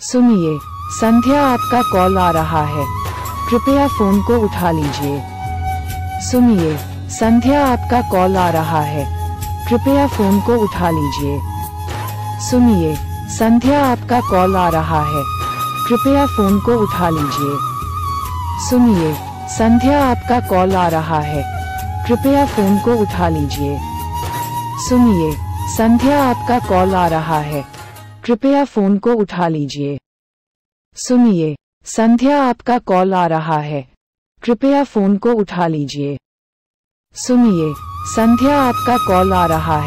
सुनिए, संध्या आपका कॉल आ रहा है। कृपया फ़ोन को उठा लीजिए। सुनिए, संध्या आपका कॉल आ रहा है। कृपया फ़ोन को उठा लीजिए। सुनिए, संध्या आपका कॉल आ रहा है। कृपया फ़ोन को उठा लीजिए। सुनिए, संध्या आपका कॉल आ रहा है। कृपया फ़ोन को उठा लीजिए। सुनिए, संध्या आपका कॉल आ रहा है। कृपया फ़ोन को उठा लीजिए। सुनिए, संध्या आपका कॉल आ रहा है। कृपया फ़ोन को उठा लीजिए। सुनिए, संध्या आपका कॉल आ रहा है।